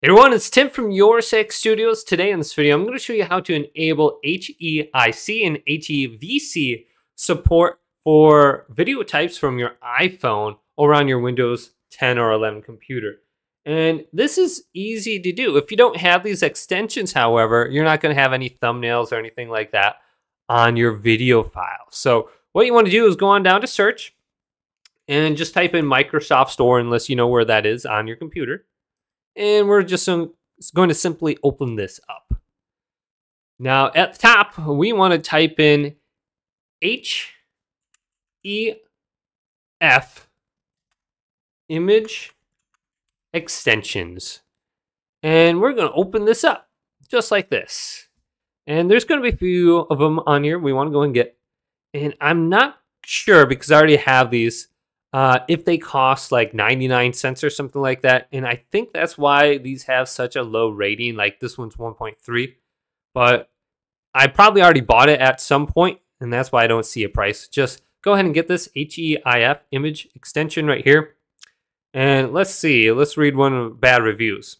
Hey everyone, it's Tim from Your Six Studios. Today in this video, I'm going to show you how to enable HEIC and HEVC support for video types from your iPhone or on your Windows 10 or 11 computer. And this is easy to do. If you don't have these extensions, however, you're not going to have any thumbnails or anything like that on your video file. So what you want to do is go on down to search and just type in Microsoft Store unless you know where that is on your computer and we're just going to simply open this up. Now at the top, we want to type in H E F image extensions. And we're going to open this up just like this. And there's going to be a few of them on here we want to go and get. And I'm not sure because I already have these uh, if they cost like 99 cents or something like that. And I think that's why these have such a low rating. Like this one's 1.3, but I probably already bought it at some point, and that's why I don't see a price. Just go ahead and get this HEIF image extension right here. And let's see, let's read one of bad reviews.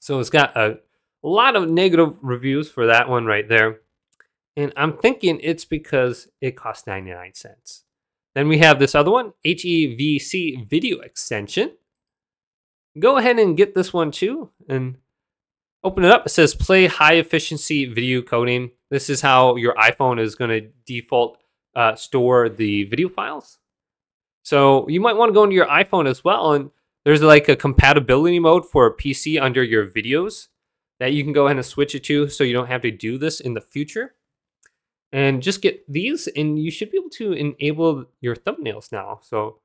So it's got a, a lot of negative reviews for that one right there. And I'm thinking it's because it costs 99 cents. Then we have this other one, HEVC video extension. Go ahead and get this one too and open it up. It says play high efficiency video coding. This is how your iPhone is going to default uh, store the video files. So you might want to go into your iPhone as well. And there's like a compatibility mode for a PC under your videos that you can go ahead and switch it to so you don't have to do this in the future and just get these and you should be able to enable your thumbnails now. So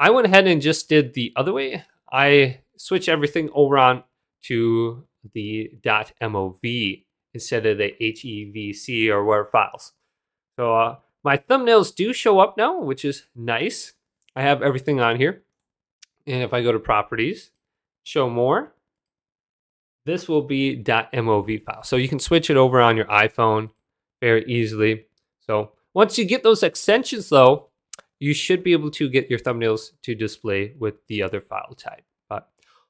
I went ahead and just did the other way. I switched everything over on to the .mov instead of the HEVC or whatever files. So uh, my thumbnails do show up now, which is nice. I have everything on here. And if I go to properties, show more, this will be .mov file. So you can switch it over on your iPhone very easily. So once you get those extensions though, you should be able to get your thumbnails to display with the other file type. But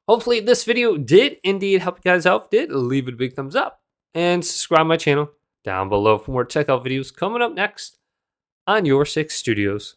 hopefully this video did indeed help you guys out. Did leave it a big thumbs up and subscribe my channel down below for more tech out videos coming up next on Your Six Studios.